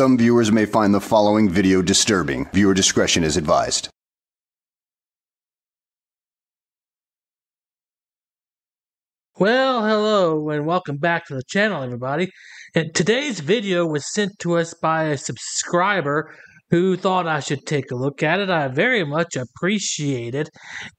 Some viewers may find the following video disturbing. Viewer discretion is advised. Well, hello and welcome back to the channel, everybody. And today's video was sent to us by a subscriber who thought I should take a look at it. I very much appreciate it.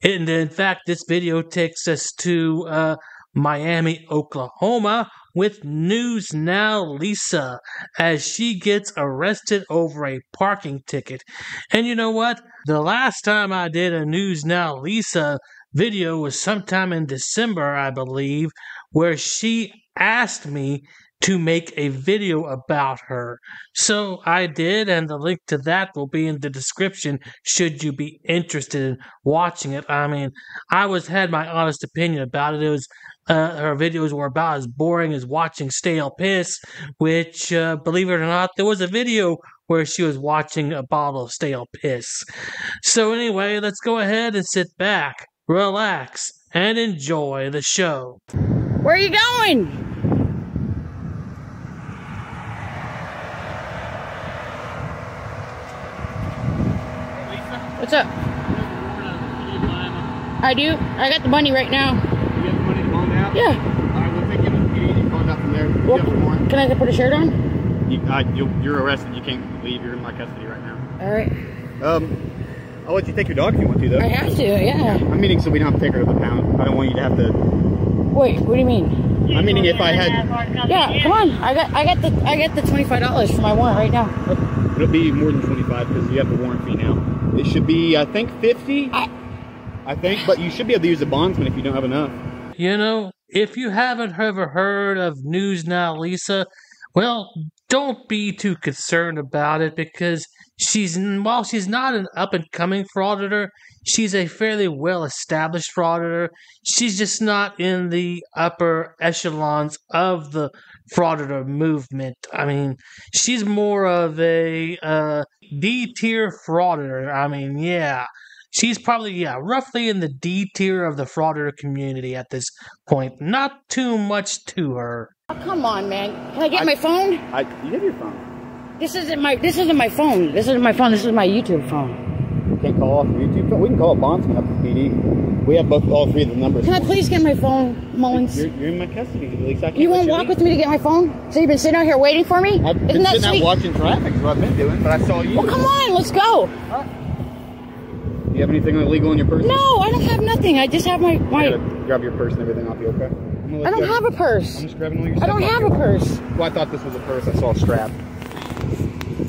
And in fact, this video takes us to uh, Miami, Oklahoma, with News Now Lisa as she gets arrested over a parking ticket. And you know what? The last time I did a News Now Lisa video was sometime in December, I believe, where she asked me to make a video about her. So I did, and the link to that will be in the description should you be interested in watching it. I mean, I was had my honest opinion about it. It was uh, her videos were about as boring as watching stale piss, which, uh, believe it or not, there was a video where she was watching a bottle of stale piss. So anyway, let's go ahead and sit back, relax, and enjoy the show. Where are you going? What's up? I do. I got the money right now. You have the money to loan now? Yeah. All right, we'll take you to the PD and find out from there. You Well, have the warrant. can I put a shirt on? You, uh, you, you're arrested. You can't leave. You're in my custody right now. All right. Um, I'll let you take your dog if you want to, though. I have to. Yeah. I'm meaning so we don't have to take her to the pound. I don't want you to have to. Wait. What do you mean? I'm meaning if I had, Yeah. Come on. I got. I got the. I got the twenty five dollars for my warrant right now. it'll be more than 25 because you have the warrant fee now. It should be, I think, 50. I- I think, but you should be able to use a bondsman if you don't have enough. You know, if you haven't ever heard of News Now Lisa, well, don't be too concerned about it because she's while she's not an up and coming frauditor, she's a fairly well established frauditor. She's just not in the upper echelons of the frauditor movement. I mean, she's more of a uh, D tier frauditor. I mean, yeah. She's probably, yeah, roughly in the D tier of the frauditor community at this point. Not too much to her. Oh, come on, man. Can I get I- my phone? I, you have your phone. This isn't my. This isn't my phone. This isn't my phone. This is my YouTube phone. Can't call off YouTube. phone. We can call a bondsman up to PD. We have both, all three of the numbers. Can I please get my phone, Mullins? You're, you're in my custody. At least I can't You won't walk with me to get my phone? So you've been sitting out here waiting for me? I've Isn't been that sitting out watching traffic. Is what I've been doing, but I saw you. Well, come on, let's go. Do you have anything illegal in your purse? No, I don't have nothing. I just have my my. gotta grab your purse and everything off you, okay? I'm gonna let I don't have a purse. I'm just grabbing all your I stuff don't off have you. a purse. Well, I thought this was a purse. I saw a strap.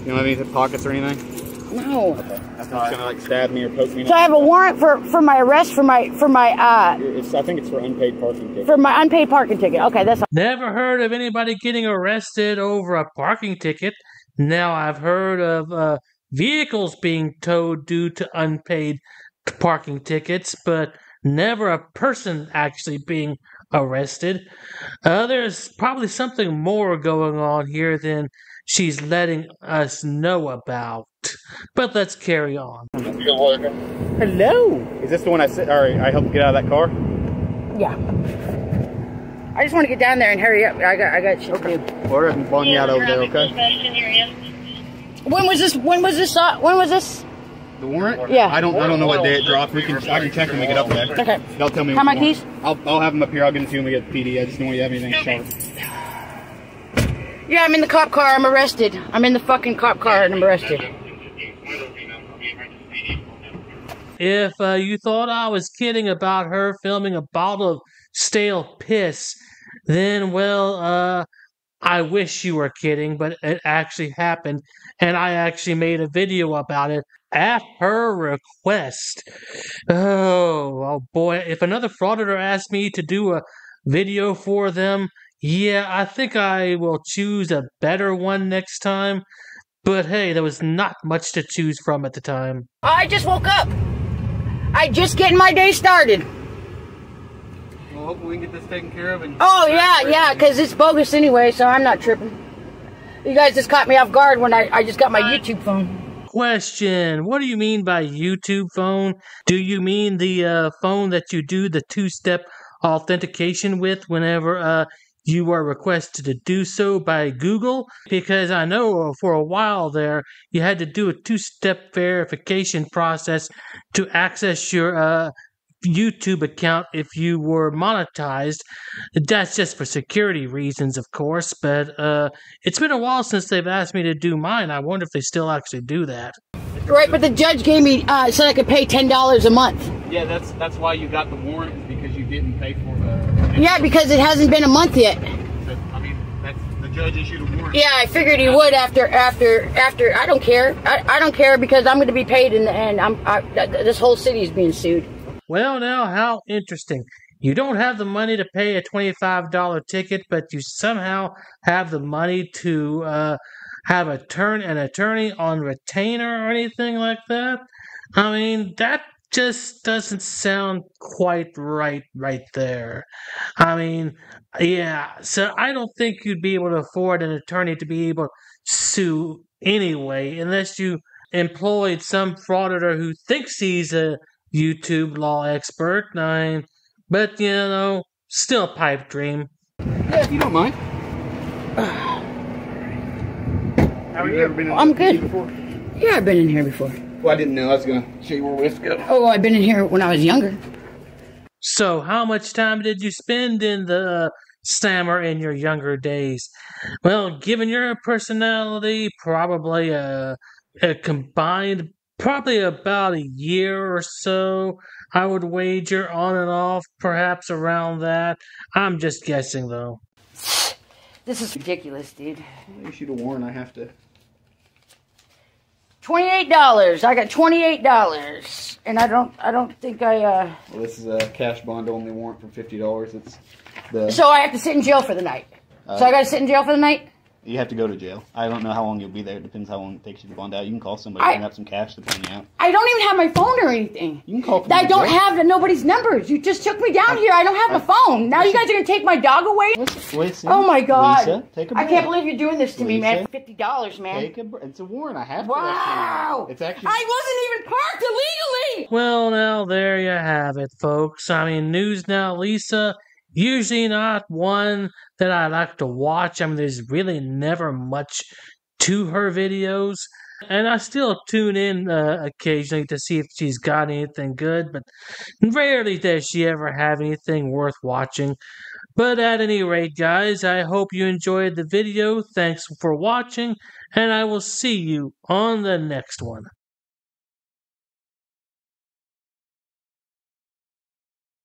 You don't have anything pockets or anything? No. That's not gonna like stab me or poke me. So I have a warrant for for my arrest for my for my uh It's, I think it's for unpaid parking ticket. for my unpaid parking ticket. Okay, that's Never heard of anybody getting arrested over a parking ticket. Now I've heard of uh, vehicles being towed due to unpaid parking tickets, but never a person actually being arrested. Uh, there's probably something more going on here than she's letting us know about. But let's carry on. hello. Is this the one I said? All right, I helped get out of that car. Yeah. I just want to get down there and hurry up. I got I got shit to do. Or I can bong you out over there, okay? When was this? When was this? Uh, when was this? The warrant? Yeah. I don't. I don't know what day it dropped. We can. I can check when we get up there. Okay. They'll tell me. Have what my keys? I'll. I'll have them up here. I'll get them to you when we get to PD. I just don't want you to have anything sharp. Yeah, I'm in the cop car. I'm arrested. I'm in the fucking cop car and I'm arrested. If uh, you thought I was kidding about her filming a bottle of stale piss, then, well, uh, I wish you were kidding, but it actually happened, and I actually made a video about it at her request. Oh, oh boy, if another frauditor asked me to do a video for them, yeah, I think I will choose a better one next time. But hey, there was not much to choose from at the time. I just woke up. I just getting my day started. Well, hopefully we can get this taken care of. And Oh yeah, yeah, because it's bogus anyway, so I'm not tripping. You guys just caught me off guard when I, I just got my YouTube phone. Question What do you mean by YouTube phone? Do you mean the uh, phone that you do the two step authentication with whenever uh, you are requested to do so by Google because I know for a while there you had to do a two step verification process to access your uh, YouTube account if you were monetized. That's just for security reasons, of course, but uh, it's been a while since they've asked me to do mine. I wonder if they still actually do that. Right, but the judge gave me uh, said I could pay ten dollars a month. Yeah, that's that's why you got the warrant is because you didn't pay for the. Yeah, because it hasn't been a month yet. I mean, that's the judge issued a warrant. Yeah, I figured he would after after after. I don't care. I, I don't care because I'm going to be paid and and I'm I, this whole city is being sued. Well, now, how interesting. You don't have the money to pay a $25 ticket, but you somehow have the money to uh, have a turn an attorney on retainer or anything like that. I mean, that just doesn't sound quite right right there. I mean, yeah, so I don't think you'd be able to afford an attorney to be able to sue anyway, unless you employed some frauditor who thinks he's a YouTube law expert. I mean, but you know, still a pipe dream. Yeah, if you don't mind. How Have you ever been in I'm the good. before? Yeah, I've been in here before. Well, I didn't know. I was gonna show you where we have to go. Oh, I've been in here when I was younger. So, how much time did you spend in the stammer in your younger days? Well, given your personality, probably a, a combined, probably about a year or so. I would wager on and off, perhaps around that. I'm just guessing, though. This is ridiculous, dude. I issued a warrant. I have to. Twenty-eight dollars. I got twenty-eight dollars, and I don't. I don't think I. uh Well, this is a cash bond only warrant for fifty dollars. It's the So I have to sit in jail for the night. so I got to sit in jail for the night. You have to go to jail. I don't know how long you'll be there. It depends how long it takes you to bond out. You can call somebody I- and have some cash to pay you out. I don't even have my phone or anything. You can call. from I don't jail. have nobody's numbers. You just took me down here. I don't have a uh, phone. Now you guys are gonna take my dog away. Listen, listen, Oh my god! Lisa, take a I breath. I can't believe you're doing this to me, man. Fifty dollars, man. Take a. br- It's a warrant. I have to. Wow! It's actually. I wasn't even parked illegally. Well, now there you have it, folks. I mean, News Now Lisa, usually not one that I like to watch. I mean, there's really never much to her videos. And I still tune in uh, occasionally to see if she's got anything good, but rarely does she ever have anything worth watching. But at any rate, guys, I hope you enjoyed the video. Thanks for watching, and I will see you on the next one.